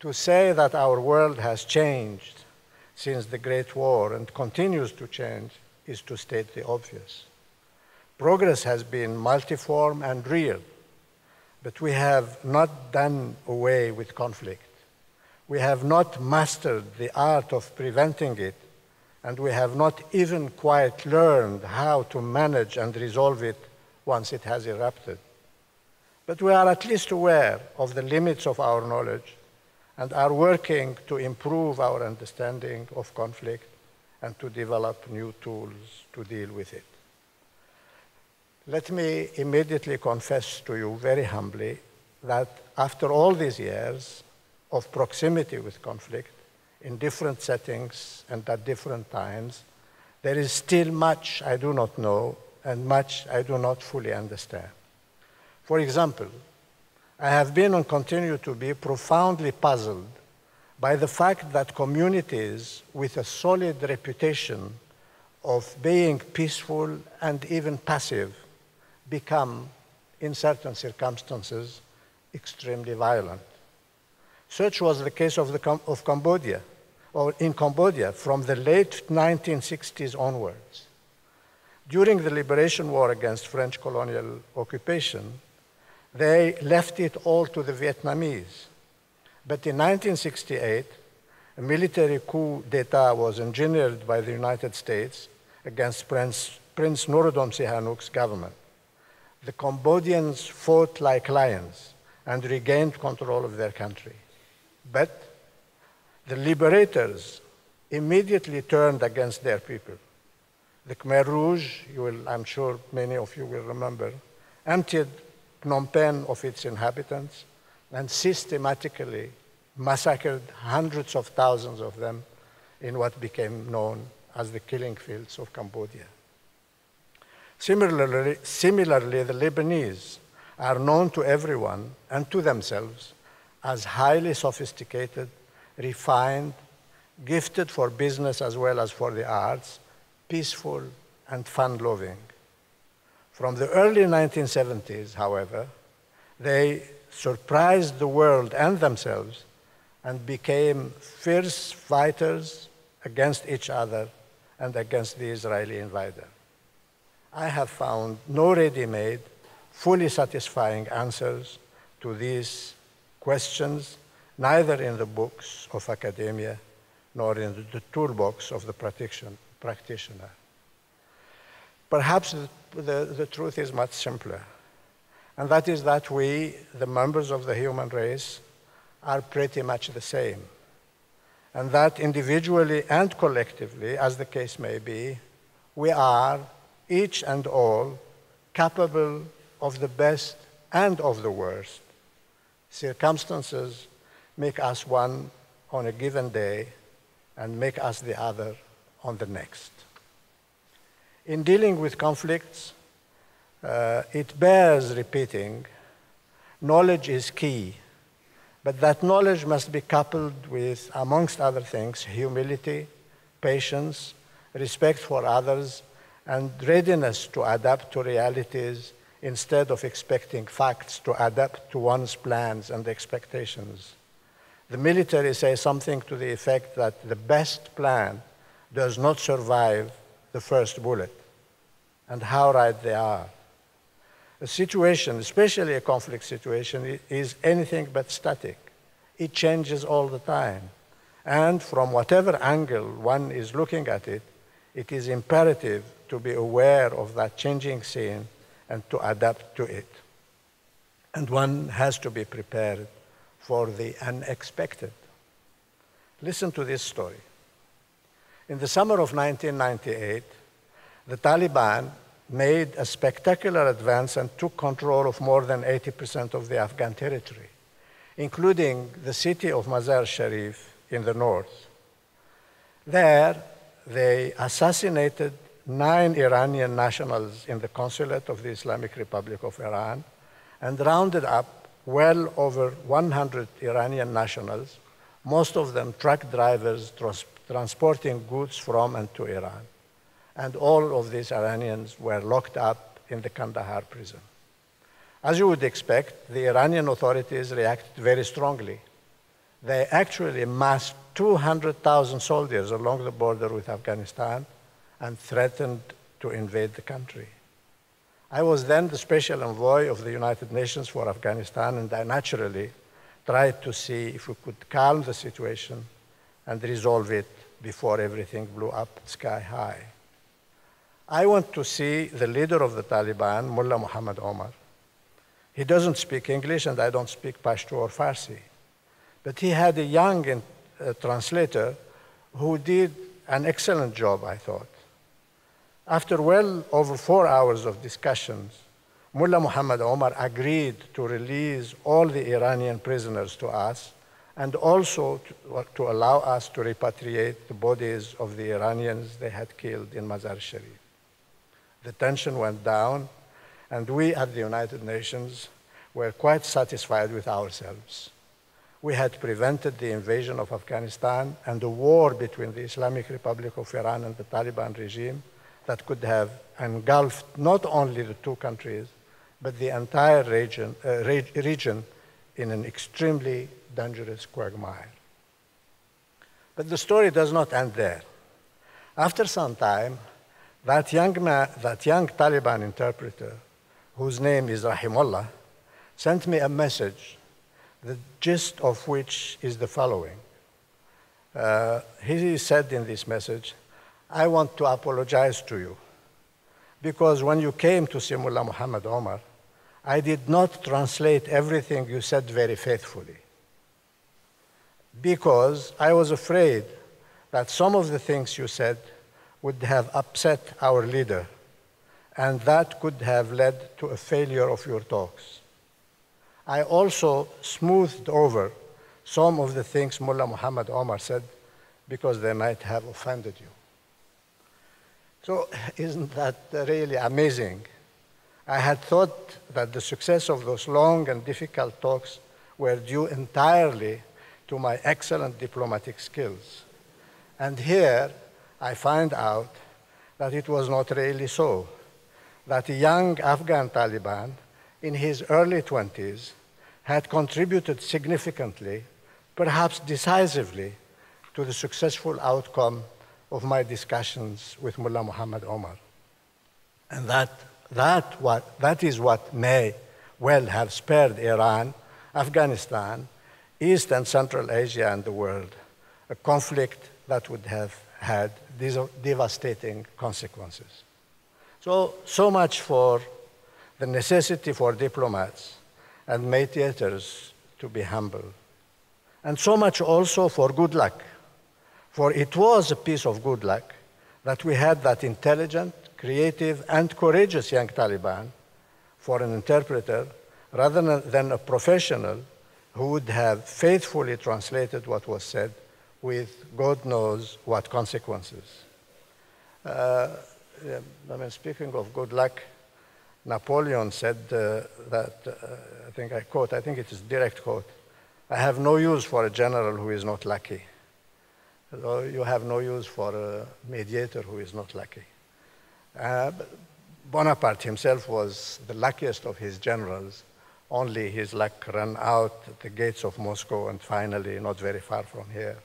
To say that our world has changed since the Great War and continues to change is to state the obvious. Progress has been multiform and real, but we have not done away with conflict. We have not mastered the art of preventing it, and we have not even quite learned how to manage and resolve it once it has erupted. But we are at least aware of the limits of our knowledge and are working to improve our understanding of conflict and to develop new tools to deal with it. Let me immediately confess to you very humbly that after all these years of proximity with conflict in different settings and at different times, there is still much I do not know and much I do not fully understand. For example, I have been and continue to be profoundly puzzled by the fact that communities with a solid reputation of being peaceful and even passive become, in certain circumstances, extremely violent. Such was the case of, the, of Cambodia, or in Cambodia from the late 1960s onwards. During the liberation war against French colonial occupation, they left it all to the Vietnamese. But in 1968, a military coup d'etat was engineered by the United States against Prince, Prince Norodom Sihanouk's government. The Cambodians fought like lions and regained control of their country. But the liberators immediately turned against their people. The Khmer Rouge, you will, I'm sure many of you will remember, emptied Phnom Penh of its inhabitants and systematically massacred hundreds of thousands of them in what became known as the killing fields of Cambodia. Similarly, similarly, the Lebanese are known to everyone and to themselves as highly sophisticated, refined, gifted for business as well as for the arts, peaceful, and fun loving. From the early 1970s, however, they surprised the world and themselves and became fierce fighters against each other and against the Israeli invader. I have found no ready made, fully satisfying answers to these questions, neither in the books of academia nor in the toolbox of the practitioner. Perhaps the, the, truth is much simpler, and that is that we, the members of the human race, are pretty much the same, and that individually and collectively, as the case may be, we are each and all capable of the best and of the worst. Circumstances make us one on a given day and make us the other on the next. In dealing with conflicts, uh, it bears repeating knowledge is key, but that knowledge must be coupled with, amongst other things, humility, patience, respect for others, and readiness to adapt to realities instead of expecting facts to adapt to one's plans and expectations. The military says something to the effect that the best plan does not survive the first bullet. And how right they are. A situation, especially a conflict situation, is anything but static. It changes all the time. And from whatever angle one is looking at it, it is imperative to be aware of that changing scene and to adapt to it. And one has to be prepared for the unexpected. Listen to this story. In the summer of 1998, the Taliban made a spectacular advance and took control of more than 80% of the Afghan territory, including the city of Mazar Sharif in the north. There, they assassinated nine Iranian nationals in the consulate of the Islamic Republic of Iran and rounded up well over 100 Iranian nationals, most of them truck drivers transporting goods from and to Iran. And all of these Iranians were locked up in the Kandahar prison. As you would expect, the Iranian authorities reacted very strongly. they actually massed 200,000 soldiers along the border with Afghanistan and threatened to invade the country. I was then the special envoy of the United Nations for Afghanistan, and I naturally tried to see if we could calm the situation and resolve it before everything blew up sky high. I want to see the leader of the Taliban, Mullah Muhammad Omar. He doesn't speak English, and I don't speak Pashto or Farsi. But he had a young uh, translator who did an excellent job, I thought. After well over four hours of discussions, Mullah Muhammad Omar agreed to release all the Iranian prisoners to us and also to, to, allow us to repatriate the bodies of the Iranians they had killed in Mazar Sharif. The tension went down, and we at the United Nations were quite satisfied with ourselves. We had prevented the invasion of Afghanistan and the war between the Islamic Republic of Iran and the Taliban regime that could have engulfed not only the two countries, but the entire region, uh, region in an extremely dangerous quagmire. But the story does not end there. After some time, that young, man, that young Taliban interpreter, whose name is Rahimullah, sent me a message, the gist of which is the following. Uh, he said in this message, I want to apologize to you because when you came to see Mullah Muhammad Omar, I did not translate everything you said very faithfully because I was afraid that some of the things you said would have upset our leader, and that could have led to a failure of your talks. I also smoothed over some of the things Mullah Muhammad Omar said because they might have offended you. So, isn't that really amazing? I had thought that the success of those long and difficult talks were due entirely to my excellent diplomatic skills. And here, I find out that it was not really so. That a young Afghan Taliban in his early 20s had contributed significantly, perhaps decisively, to the successful outcome of my discussions with Mullah Muhammad Omar. And that, that, what, that is what may well have spared Iran, Afghanistan, East and Central Asia, and the world a conflict that would have had devastating consequences. So, so much for the necessity for diplomats and mediators to be humble. And so much also for good luck. For it was a piece of good luck that we had that intelligent, creative, and courageous young Taliban for an interpreter rather than a professional who would have faithfully translated what was said with God knows what consequences. Uh, I mean, speaking of good luck, Napoleon said uh, that, uh, I think I quote, I think it is a direct quote, I have no use for a general who is not lucky. you have no use for a mediator who is not lucky. Uh, Bonaparte himself was the luckiest of his generals. Only his luck ran out at the gates of Moscow and finally not very far from here